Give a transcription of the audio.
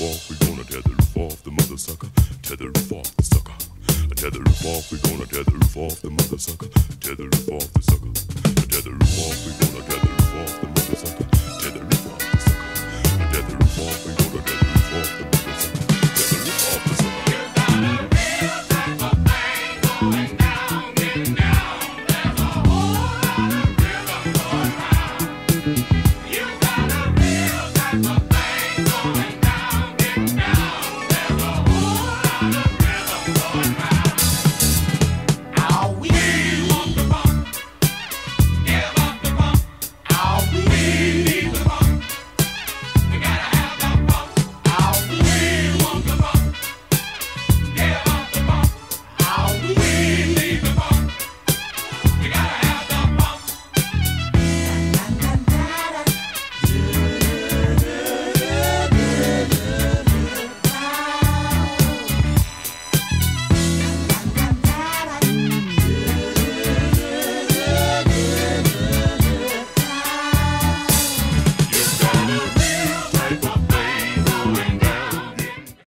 off, we gonna tear the roof off the mother sucker. Tear the roof off the sucker. Tear the roof off, we gonna tear the roof off the mother sucker. Tear the roof off the sucker. Tear the roof off, we gonna tear the roof off the mother sucker. Tear the roof off the sucker. Tear the roof off, we gonna tear the roof off the mother sucker. Tear the roof off the sucker.